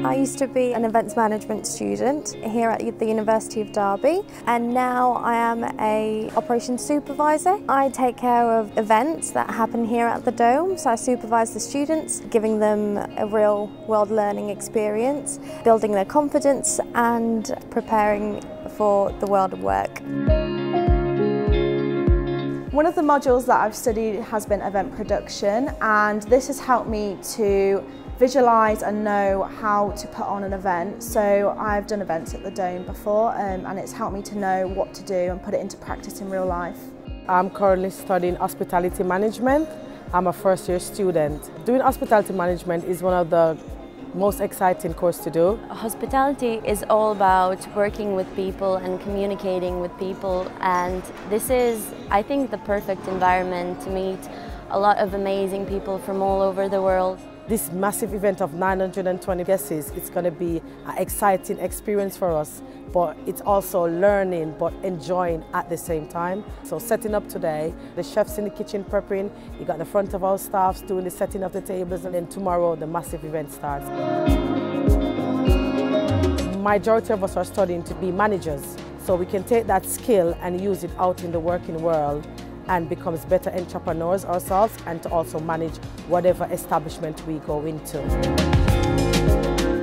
I used to be an events management student here at the University of Derby and now I am a operations supervisor. I take care of events that happen here at the Dome, so I supervise the students, giving them a real world learning experience, building their confidence and preparing for the world of work. One of the modules that I've studied has been event production and this has helped me to visualise and know how to put on an event. So I've done events at the Dome before um, and it's helped me to know what to do and put it into practice in real life. I'm currently studying hospitality management. I'm a first year student. Doing hospitality management is one of the most exciting course to do? Hospitality is all about working with people and communicating with people and this is, I think, the perfect environment to meet a lot of amazing people from all over the world. This massive event of 920 guests, it's going to be an exciting experience for us, but it's also learning but enjoying at the same time. So setting up today, the chefs in the kitchen prepping, you got the front of our staffs doing the setting of the tables, and then tomorrow the massive event starts. Majority of us are studying to be managers, so we can take that skill and use it out in the working world and becomes better entrepreneurs ourselves and to also manage whatever establishment we go into.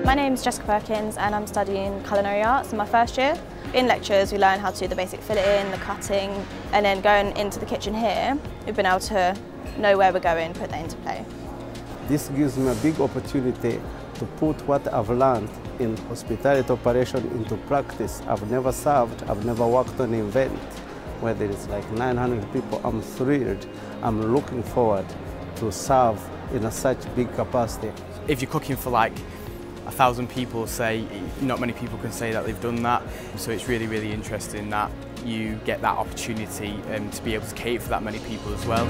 My name is Jessica Perkins and I'm studying culinary arts in my first year. In lectures we learn how to do the basic filleting, the cutting and then going into the kitchen here we've been able to know where we're going, put that into play. This gives me a big opportunity to put what I've learned in hospitality operation into practice. I've never served, I've never worked on an event where there is like 900 people, I'm thrilled. I'm looking forward to serve in a such big capacity. If you're cooking for like a thousand people, say, not many people can say that they've done that. So it's really, really interesting that you get that opportunity um, to be able to cater for that many people as well.